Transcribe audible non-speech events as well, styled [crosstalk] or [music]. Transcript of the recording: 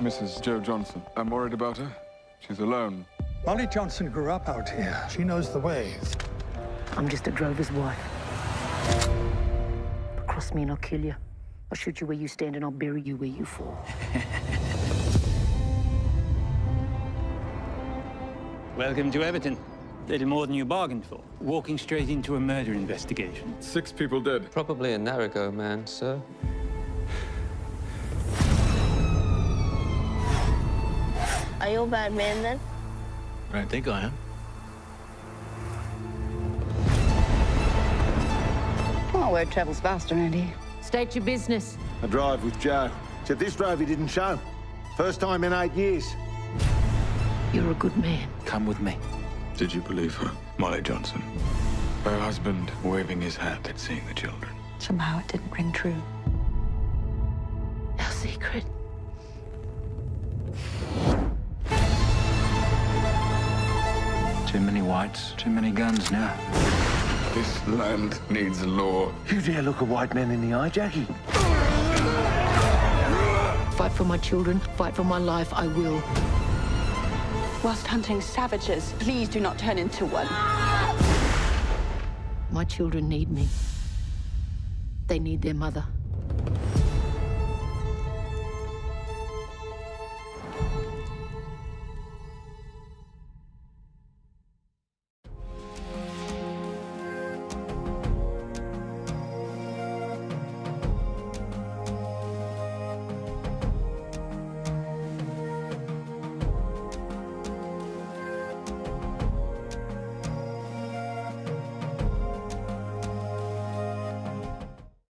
Mrs. Joe Johnson. I'm worried about her. She's alone. Molly Johnson grew up out here. She knows the ways. I'm just a drover's wife. But cross me and I'll kill you. I'll shoot you where you stand and I'll bury you where you fall. [laughs] Welcome to Everton. Little more than you bargained for. Walking straight into a murder investigation. Six people dead. Probably a Ngarigo man, sir. Are you a bad man then? I don't think I am. Oh, word travels faster around here. State your business. A drive with Joe. Except this drive he didn't show. First time in eight years. You're a good man. Come with me. Did you believe her, Molly Johnson? Her husband waving his hat at seeing the children. Somehow it didn't ring true. Our secret. Too many whites, too many guns now. This land needs law. You dare look a white man in the eye, Jackie? Fight for my children, fight for my life, I will. Whilst hunting savages, please do not turn into one. My children need me. They need their mother.